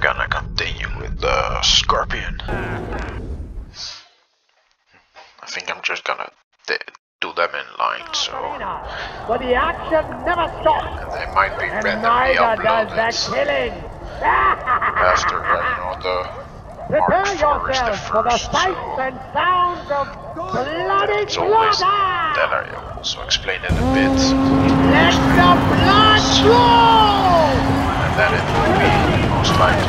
gonna continue with the Skorpion. I think I'm just gonna do them in line, so... But the action never stops! They might be and randomly neither uploaded does the killing! after, you know, the Prepare yourselves for the sights so- and sounds of bloody It's always that slaughter! I also explain it a bit, Let the blood flow! and then it will be most likely.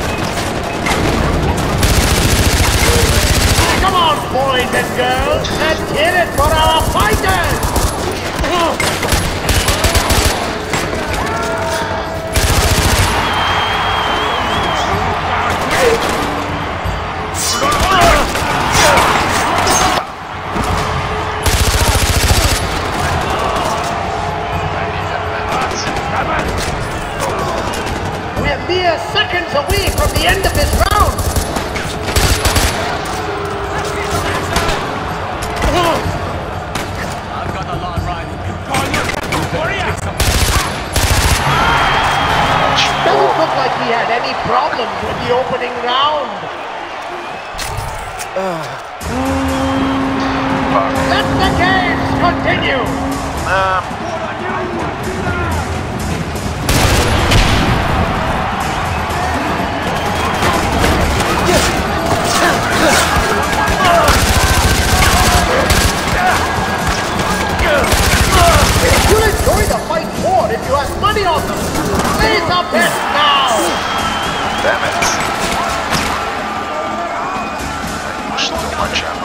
Come on, boys mere seconds away from the end of this round! Doesn't look like he had any problems with the opening round. Let the games continue! Um, I pushed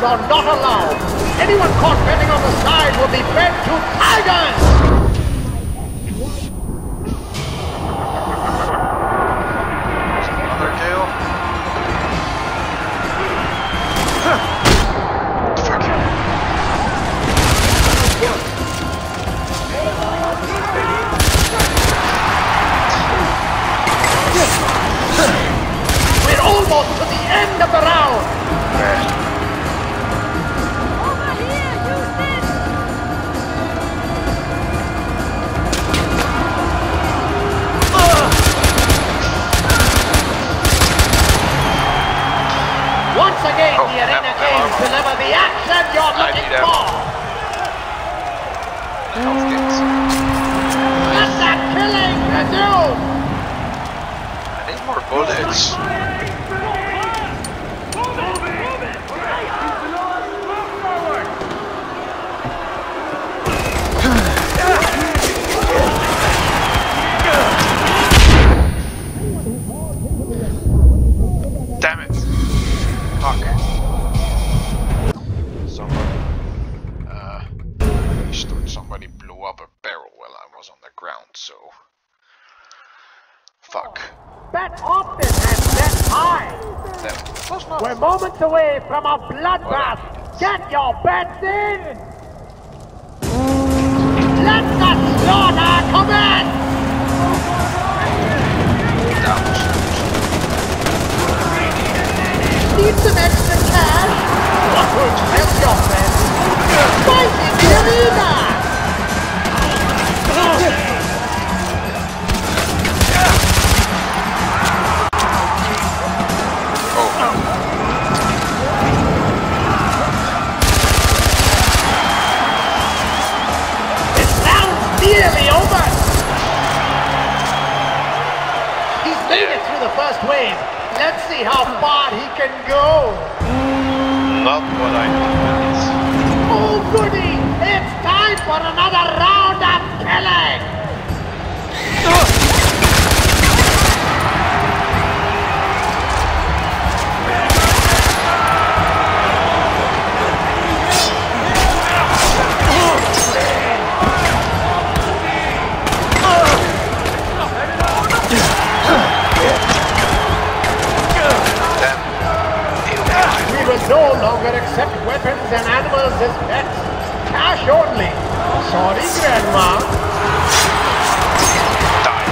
Are not allowed. Anyone caught betting on the side will be fed to tigers! Resume! I need more bullets. We're moments away from a bloodbath! Get your bets in! Let the slaughter commence! Need some extra cash? What will help your the first wave. Let's see how far he can go. Not what I thought. Oh goody! It's time for another round of killing! No longer accept weapons and animals as pets. Cash only. Sorry, Grandma. Die.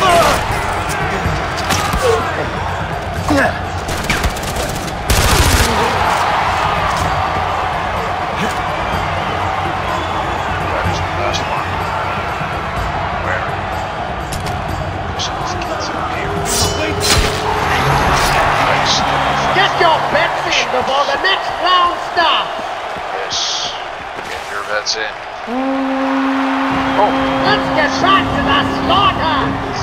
Where in. Let's get back to the slaughter.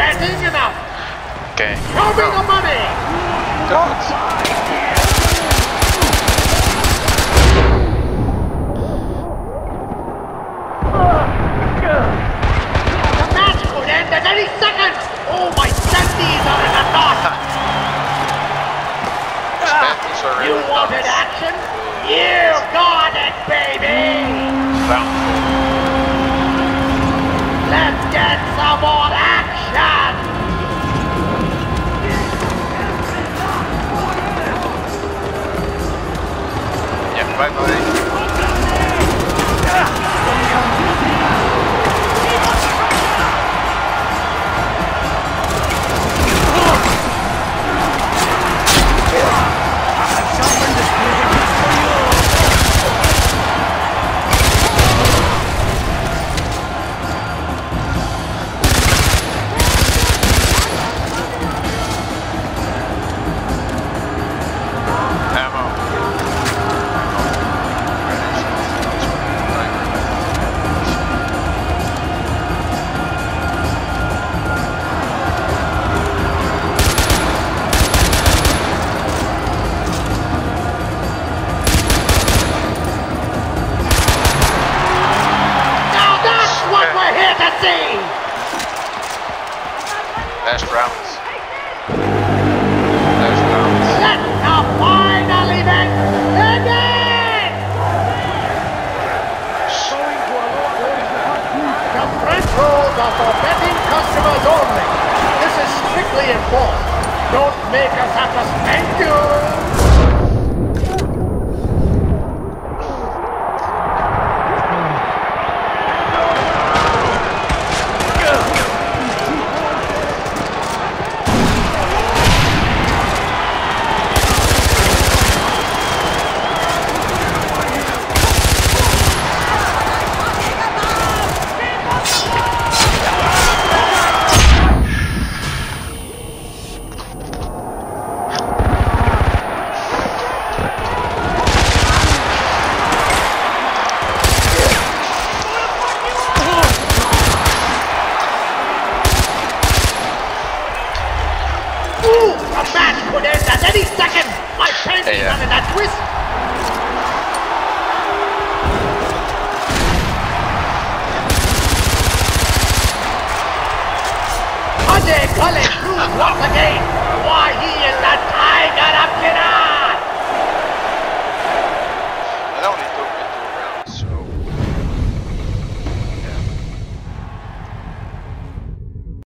Not betting enough. Okay. Show me the money. The match could end at any second. Oh, my senses are in a knot. Are You the wanted nuts. action? You got it, baby. Found. Let's get some more action. Yeah, Last rounds. Last rounds. Let the final event begin. The French rolls are for betting customers only. This is strictly enforced. Don't make us have to spank you. Sunday Cullen proves once again why he is the Tiger of